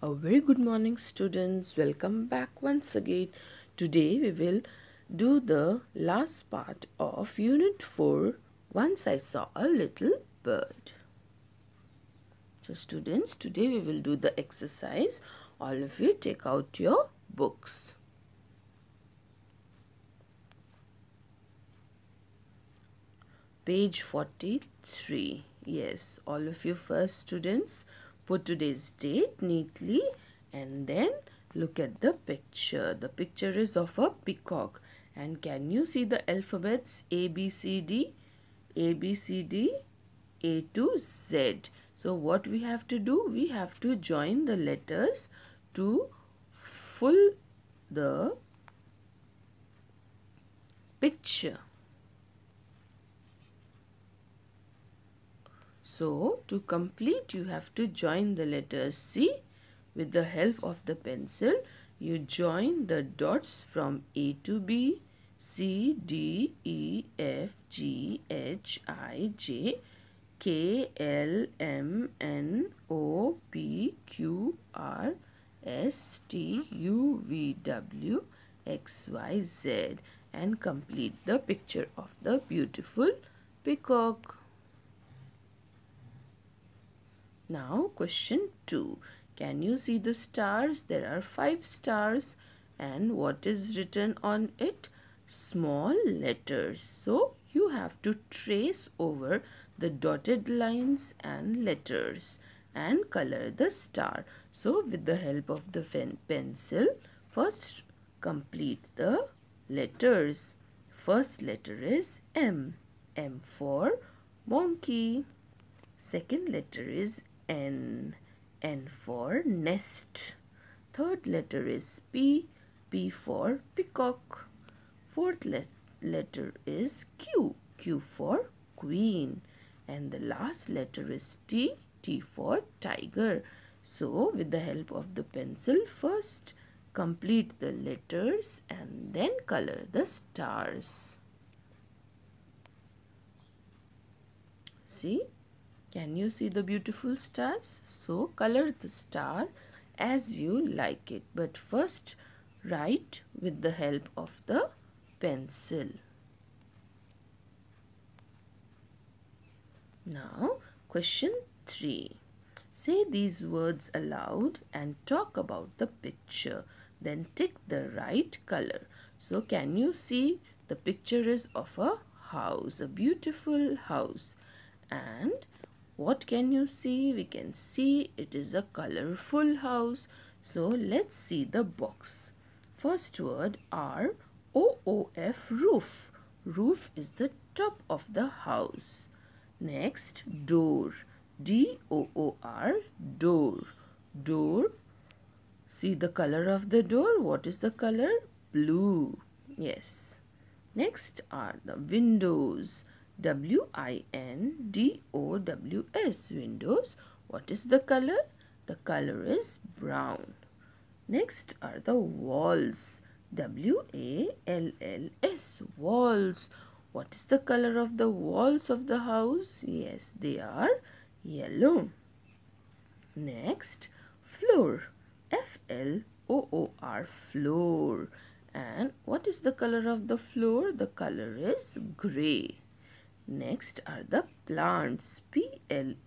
A very good morning students. Welcome back once again. Today we will do the last part of unit 4 Once I saw a little bird. So students today we will do the exercise. All of you take out your books. Page 43. Yes, all of you first students put today's date neatly and then look at the picture. The picture is of a peacock and can you see the alphabets A, B, C, D, A, B, C, D, A to Z. So what we have to do? We have to join the letters to full the picture. So, to complete you have to join the letters C with the help of the pencil. You join the dots from A to B, C, D, E, F, G, H, I, J, K, L, M, N, O, P, Q, R, S, T, U, V, W, X, Y, Z and complete the picture of the beautiful peacock. Now question 2. Can you see the stars? There are 5 stars and what is written on it? Small letters. So you have to trace over the dotted lines and letters and color the star. So with the help of the pen pencil, first complete the letters. First letter is M. M for monkey. Second letter is N. N for nest. Third letter is P. P for peacock. Fourth le letter is Q. Q for queen. And the last letter is T. T for tiger. So, with the help of the pencil, first complete the letters and then color the stars. See? Can you see the beautiful stars? So color the star as you like it. But first write with the help of the pencil. Now question 3. Say these words aloud and talk about the picture. Then tick the right color. So can you see the picture is of a house, a beautiful house. And what can you see? We can see it is a colorful house. So let's see the box. First word R O O F roof. Roof is the top of the house. Next door. D O O R door. Door. See the color of the door. What is the color? Blue. Yes. Next are the windows. W-I-N-D-O-W-S windows. What is the color? The color is brown. Next are the walls. W-A-L-L-S walls. What is the color of the walls of the house? Yes, they are yellow. Next, floor. F-L-O-O-R floor. And what is the color of the floor? The color is gray. Next are the plants. P-L-A-N-T-S.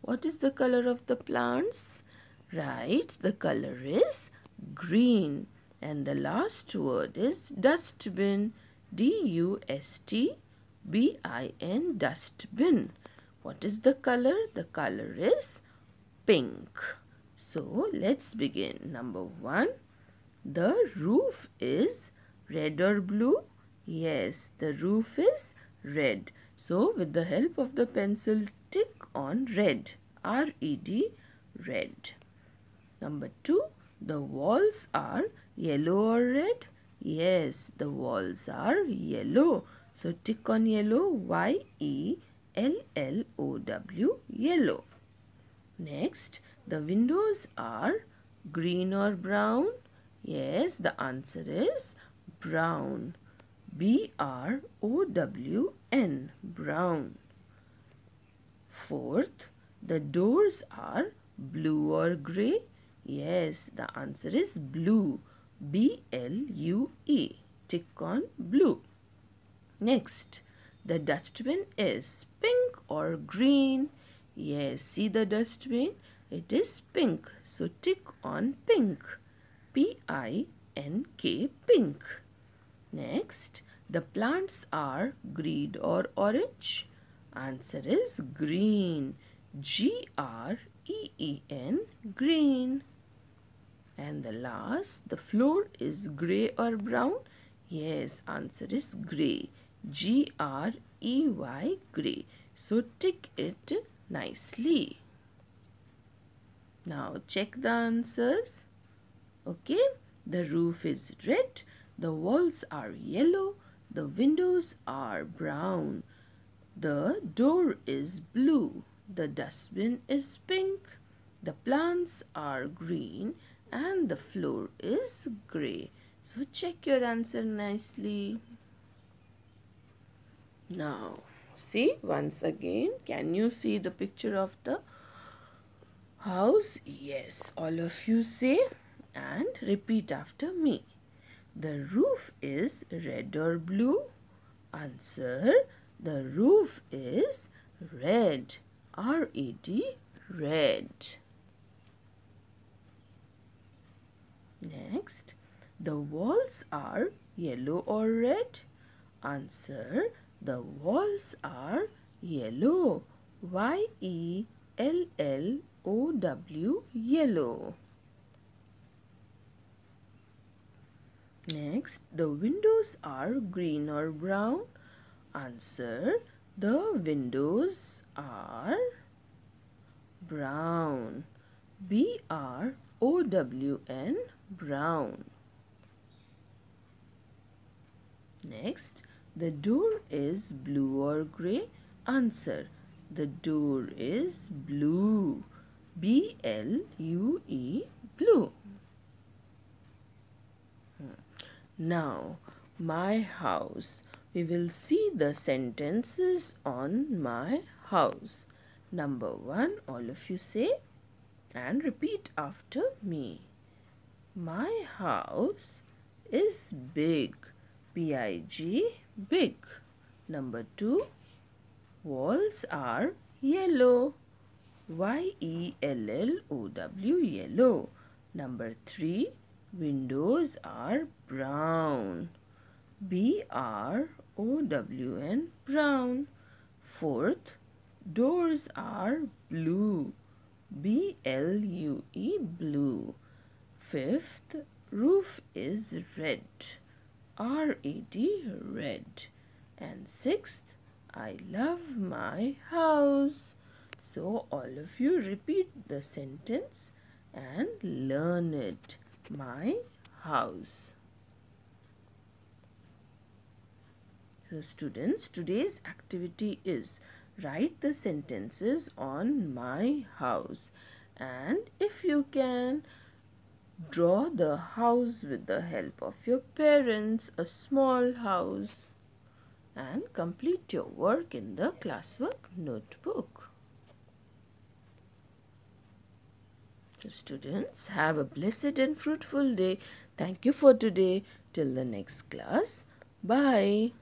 What is the color of the plants? Right, the color is green. And the last word is dustbin. D-U-S-T-B-I-N, dustbin. What is the color? The color is pink. So, let's begin. Number one, the roof is red or blue? Yes, the roof is red. So, with the help of the pencil, tick on red. R-E-D, red. Number two, the walls are yellow or red? Yes, the walls are yellow. So, tick on yellow, Y-E-L-L-O-W, yellow. Next, the windows are green or brown? Yes, the answer is brown. B-R-O-W-N, brown. Fourth, the doors are Blue or grey? Yes, the answer is blue. B-L-U-E. Tick on blue. Next, the dustbin is pink or green? Yes, see the dustbin? It is pink. So tick on pink. P-I-N-K, pink. Next, the plants are green or orange? Answer is green. G-R-E-E-N, green. And the last, the floor is grey or brown? Yes, answer is grey. G-R-E-Y, grey. So tick it nicely. Now check the answers. Okay, the roof is red, the walls are yellow, the windows are brown, the door is blue, the dustbin is pink, the plants are green and the floor is grey. So check your answer nicely. Now, see once again, can you see the picture of the house? Yes, all of you say and repeat after me. The roof is red or blue? Answer, the roof is red. R-E-D, red. Next, the walls are yellow or red? Answer, the walls are yellow. Y-E-L-L-O-W, yellow. Next, the windows are green or brown? Answer, the windows are brown. B-R-O-W-N, brown. Next, the door is blue or grey? Answer. The door is blue. B-L-U-E, blue. Hmm. Now, my house. We will see the sentences on my house. Number one, all of you say and repeat after me. My house is big. B-I-G, big. Number two, walls are yellow. Y-E-L-L-O-W, yellow. Number three, windows are brown. B-R-O-W-N, brown. Fourth, doors are blue. B-L-U-E, blue. Fifth, roof is red. R-E-D, red. And sixth, I love my house. So all of you repeat the sentence and learn it. My house. Students, today's activity is write the sentences on my house and if you can Draw the house with the help of your parents, a small house and complete your work in the classwork notebook. So students, have a blessed and fruitful day. Thank you for today. Till the next class. Bye.